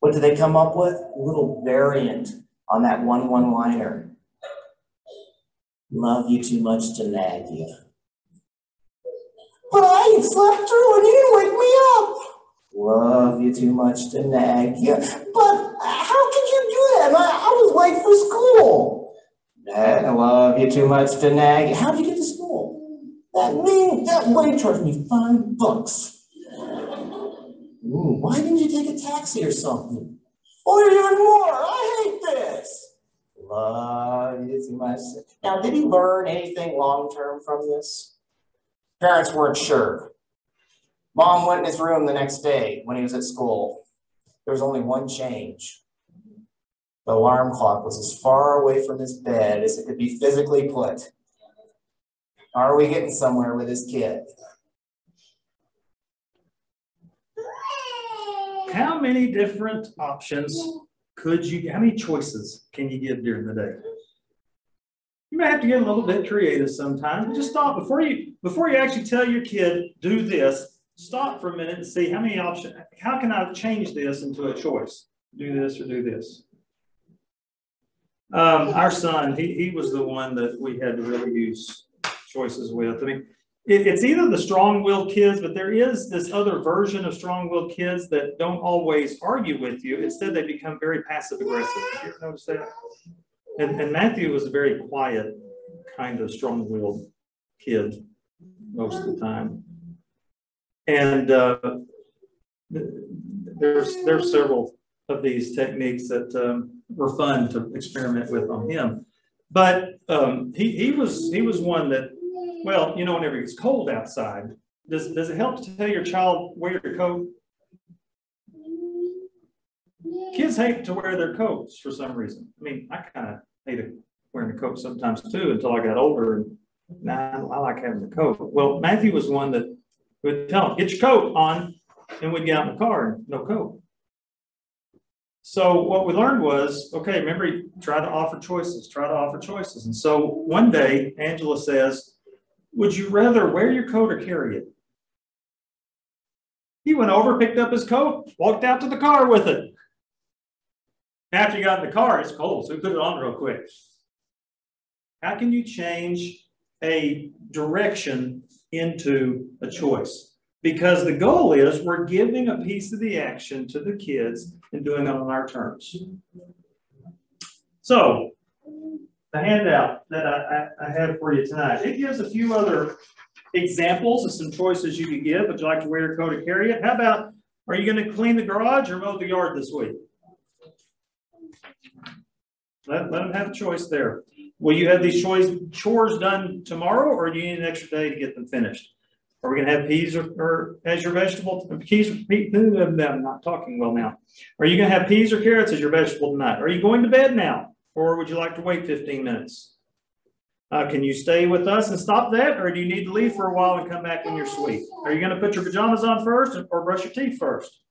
Speaker 8: What did they come up with? A little variant on that one one liner. Love you too much to nag you. But I slept through and you wake me up. Love you too much to nag you. But how could you do that? I, I was late for school. I love you too much to nag you. How did you get to school? That mean that way charged me five bucks. Ooh, why didn't you take a taxi or something? Or even more, I hate this. Love you too much. Now, did he learn anything long term from this? Parents weren't sure. Mom went in his room the next day when he was at school. There was only one change. The alarm clock was as far away from his bed as it could be physically put. Are we getting somewhere with this kid?
Speaker 1: How many different options could you, how many choices can you give during the day? You may have to get a little bit creative sometimes, just stop before you, before you actually tell your kid, do this. Stop for a minute and see how many options, how can I change this into a choice? Do this or do this. Um, our son, he, he was the one that we had to really use choices with. I mean, it, it's either the strong-willed kids, but there is this other version of strong-willed kids that don't always argue with you. Instead, they become very passive-aggressive. You ever notice that? And, and Matthew was a very quiet, kind of strong-willed kid most of the time. And uh, there's there's several of these techniques that um, were fun to experiment with on him. But um, he he was he was one that well, you know, whenever it's cold outside, does, does it help to tell your child wear your coat? Kids hate to wear their coats for some reason. I mean, I kind of hated wearing a coat sometimes too until I got older and now I like having the coat. Well, Matthew was one that would tell him, get your coat on, and we'd get out in the car and no coat. So what we learned was, okay, remember, try to offer choices, try to offer choices. And so one day, Angela says, would you rather wear your coat or carry it? He went over, picked up his coat, walked out to the car with it. After he got in the car, it's cold, so he put it on real quick. How can you change a direction into a choice? Because the goal is we're giving a piece of the action to the kids and doing it on our terms. So the handout that I, I, I have for you tonight, it gives a few other examples of some choices you could give. Would you like to wear your coat or carry it? How about, are you going to clean the garage or mow the yard this week? Let, let them have a choice there. Will you have these choice, chores done tomorrow or do you need an extra day to get them finished? Are we gonna have peas or, or as your vegetable, peas, pe- I'm not talking well now. Are you gonna have peas or carrots as your vegetable tonight? Are you going to bed now? Or would you like to wait fifteen minutes? Uh, can you stay with us and stop that, or do you need to leave for a while and come back when you're sweet? Are you gonna put your pajamas on first or brush your teeth first?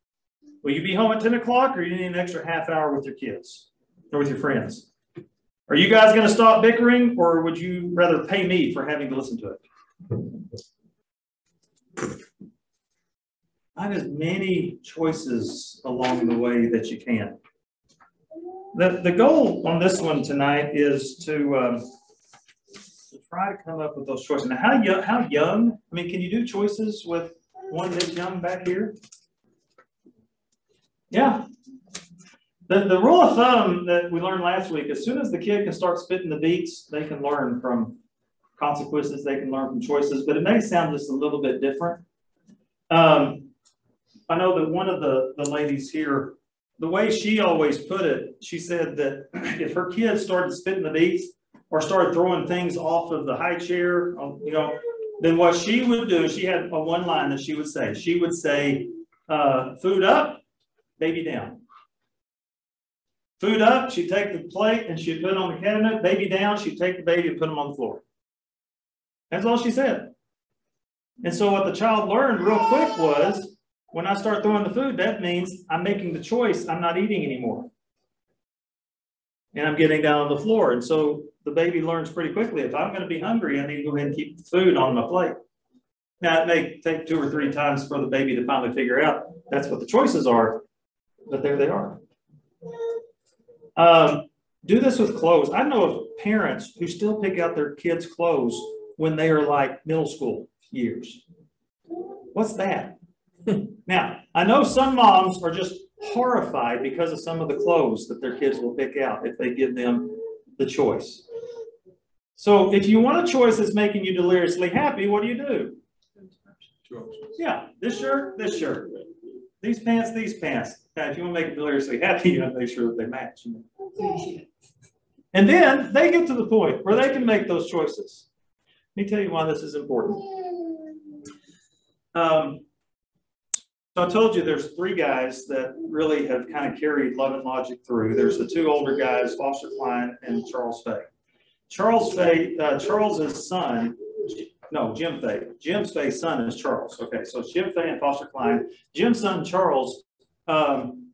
Speaker 1: Will you be home at ten o'clock, or do you need an extra half hour with your kids or with your friends? Are you guys gonna stop bickering, or would you rather pay me for having to listen to it? Find as many choices along the way that you can. The, the goal on this one tonight is to, um, to try to come up with those choices. Now, how young, how young, I mean, can you do choices with one this young back here? Yeah. The, the rule of thumb that we learned last week, as soon as the kid can start spitting the beats, they can learn from consequences, they can learn from choices, but it may sound just a little bit different. Um, I know that one of the, the ladies here, the way she always put it, she said that if her kids started spitting the beats or started throwing things off of the high chair, um, you know, then what she would do, she had a one line that she would say. She would say, uh, food up, baby down. Food up, she'd take the plate and she'd put it on the cabinet, baby down, she'd take the baby and put him on the floor. That's all she said. And so what the child learned real quick was, when I start throwing the food, that means I'm making the choice, I'm not eating anymore. And I'm getting down on the floor. And so the baby learns pretty quickly, if I'm gonna be hungry, I need to go ahead and keep the food on my plate. Now, it may take two or three times for the baby to finally figure out that's what the choices are, but there they are. Um, do this with clothes. I know of parents who still pick out their kids' clothes when they are like middle school years. What's that? now, I know some moms are just horrified because of some of the clothes that their kids will pick out if they give them the choice. So if you want a choice that's making you deliriously happy, what do you do? Yeah, this shirt, this shirt. These pants, these pants. Now, if you want to make it deliriously happy, you have to make sure that they match. And then they get to the point where they can make those choices. Let me tell you why this is important. Um, so I told you there's three guys that really have kind of carried Love and Logic through. There's the two older guys, Foster Cline and Charles Fay. Charles Fay, uh, Charles's son, no, Jim Fay. Jim Fay's son is Charles. Okay, so it's Jim Fay and Foster Cline. Jim's son, Charles, um,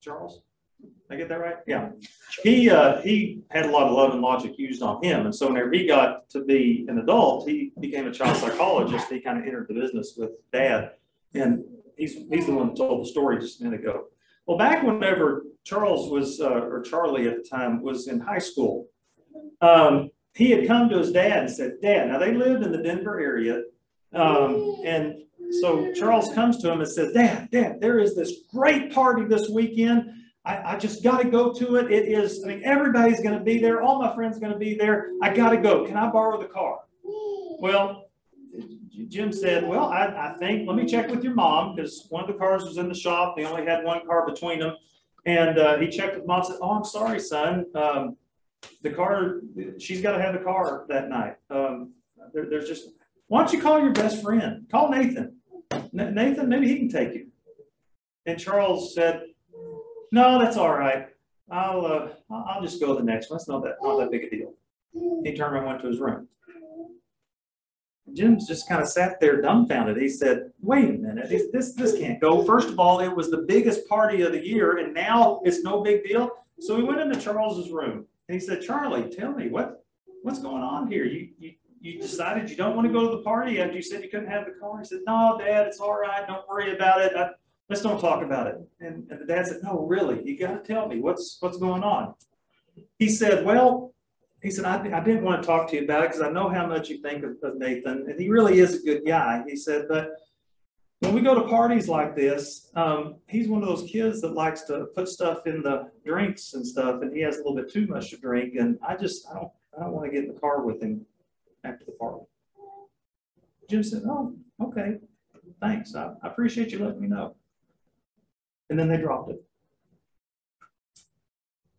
Speaker 1: Charles? I get that right? Yeah. He, uh, he had a lot of love and logic used on him. And so whenever he got to be an adult, he became a child psychologist. He kind of entered the business with dad. And he's, he's the one that told the story just a minute ago. Well, back whenever Charles was, uh, or Charlie at the time was in high school, um, he had come to his dad and said, Dad, now they lived in the Denver area. Um, and so Charles comes to him and says, Dad, Dad, there is this great party this weekend. I, I just got to go to it. It is, I mean, everybody's going to be there. All my friends are going to be there. I got to go. Can I borrow the car? Well, Jim said, Well, I, I think, let me check with your mom because one of the cars was in the shop. They only had one car between them. And uh, he checked with mom and said, Oh, I'm sorry, son. Um, the car, she's got to have the car that night. Um, there, there's just, why don't you call your best friend? Call Nathan. Nathan, maybe he can take you. And Charles said, no, that's all right. I'll, uh, I'll just go to the next one. It's not that, not that big a deal. He turned and went to his room. Jim's just kind of sat there dumbfounded. He said, wait a minute, this, this, this can't go. First of all, it was the biggest party of the year and now it's no big deal. So he went into Charles's room and he said, Charlie, tell me what, what's going on here? You, you, you decided you don't want to go to the party after you said you couldn't have the car? He said, no, dad, it's all right. Don't worry about it. I, let's don't talk about it. And, and the dad said, no, really, you got to tell me what's, what's going on. He said, well, he said, I, I didn't want to talk to you about it because I know how much you think of, of Nathan, and he really is a good guy. He said, but when we go to parties like this, um, he's one of those kids that likes to put stuff in the drinks and stuff, and he has a little bit too much to drink, and I just, I don't, I don't want to get in the car with him after the party. Jim said, oh, okay, thanks. I, I appreciate you letting me know. And then they dropped it.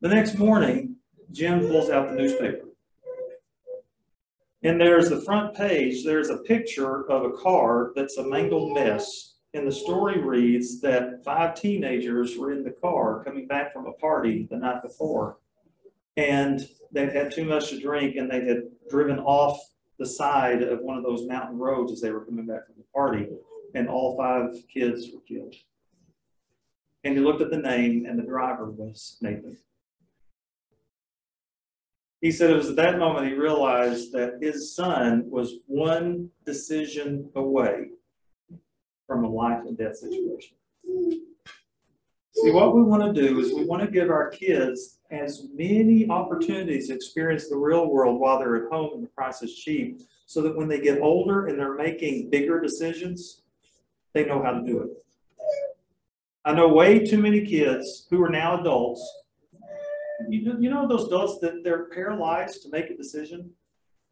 Speaker 1: The next morning, Jim pulls out the newspaper. And there's the front page, there's a picture of a car that's a mangled mess. And the story reads that five teenagers were in the car coming back from a party the night before. And they'd had too much to drink and they had driven off the side of one of those mountain roads as they were coming back from the party. And all five kids were killed. And he looked at the name and the driver was Nathan. He said it was at that moment he realized that his son was one decision away from a life and death situation. See, what we want to do is we want to give our kids as many opportunities to experience the real world while they're at home and the price is cheap, so that when they get older and they're making bigger decisions, they know how to do it. I know way too many kids who are now adults you know, you know those adults that they're paralyzed to make a decision?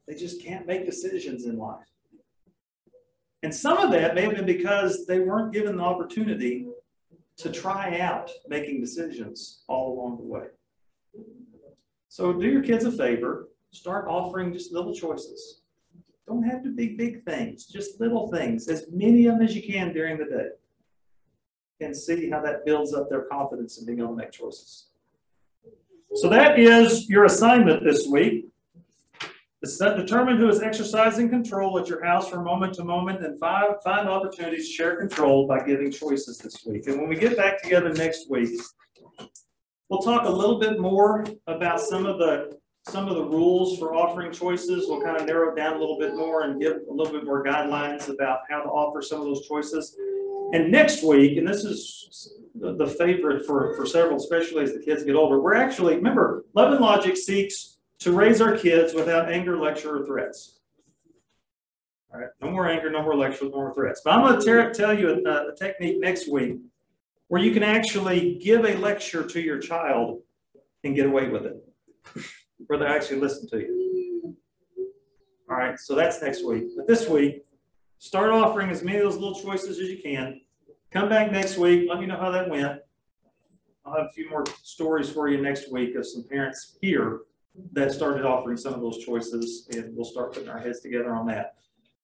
Speaker 1: They just can't make decisions in life. And some of that may have been because they weren't given the opportunity to try out making decisions all along the way. So do your kids a favor, start offering just little choices. Don't have to be big things, just little things, as many of them as you can during the day. And see how that builds up their confidence in being able to make choices. So that is your assignment this week. Determine who is exercising control at your house from moment to moment and find, find opportunities to share control by giving choices this week. And when we get back together next week, we'll talk a little bit more about some of the some of the rules for offering choices. We'll kind of narrow down a little bit more and give a little bit more guidelines about how to offer some of those choices. And next week, and this is the, the favorite for, for several, especially as the kids get older, we're actually, remember, Love and Logic seeks to raise our kids without anger, lecture, or threats. All right, no more anger, no more lecture, no more threats. But I'm going to tell you a, a technique next week where you can actually give a lecture to your child and get away with it, where they actually listen to you. All right, so that's next week. But this week, start offering as many of those little choices as you can. Come back next week. Let me know how that went. I'll have a few more stories for you next week of some parents here that started offering some of those choices, and we'll start putting our heads together on that.